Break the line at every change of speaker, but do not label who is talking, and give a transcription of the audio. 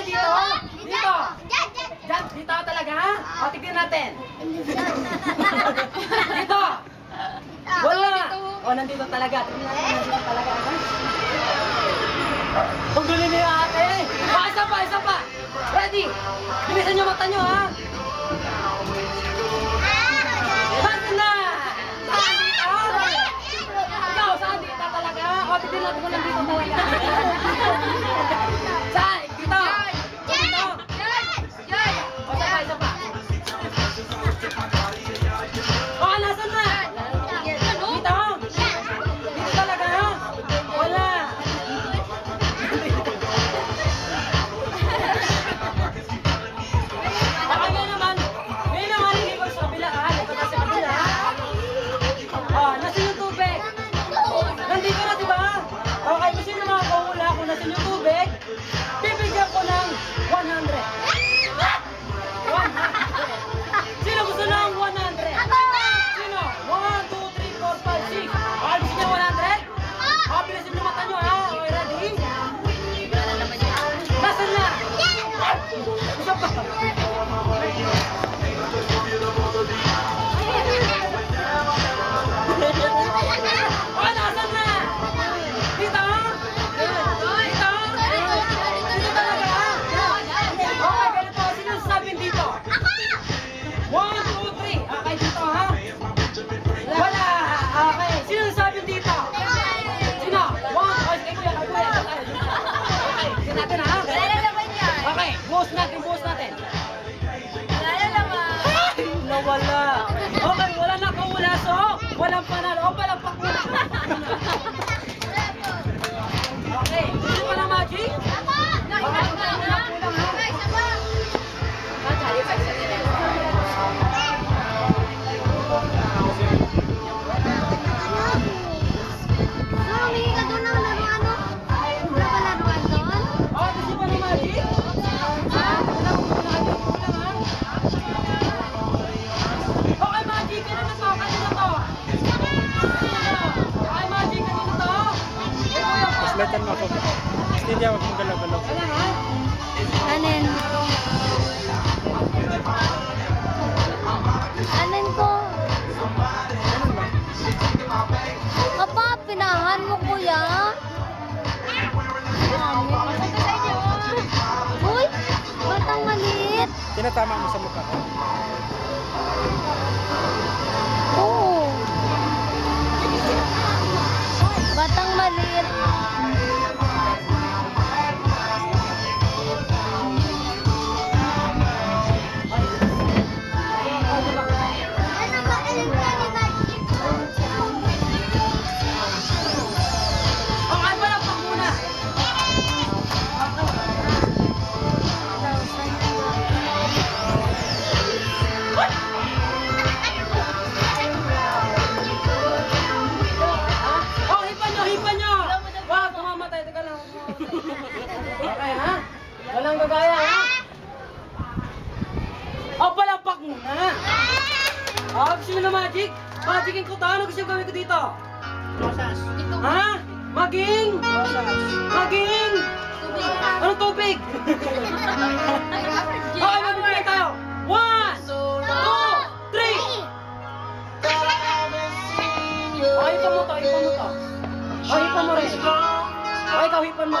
Okay, dito. Dito. Diyan, dito talaga? O, tignan natin. Dito. Wala. O, nandito talaga. Tignan natin, nandito talaga. Ang galing ni ate. O, isa pa, isa pa. Ready? Bilisan nyo mata nyo, ha? Saan na? Saan dito? Ikaw, saan dito talaga? O, tignan natin kung nandito talaga. Isa pa.
Lightan mo ako. Hindi ako galaw-galaw.
Anin? Anin ko? Papa, pinahan mo kuya? Uy, batang maliit.
Tinatama mo sa mukha ko.
Walang gagaya, ha? Oh, palagpak muna. Oh, gusto nyo na magic? Magicin ko to. Ano gusto nyo gawin ko dito? Ha? Maging? Maging? Anong tubig? Okay, mabibigyan tayo. One, two, three. Okay, hipan mo to, hipan mo to. Oh, hipan mo rin. Okay, ikaw hipan mo.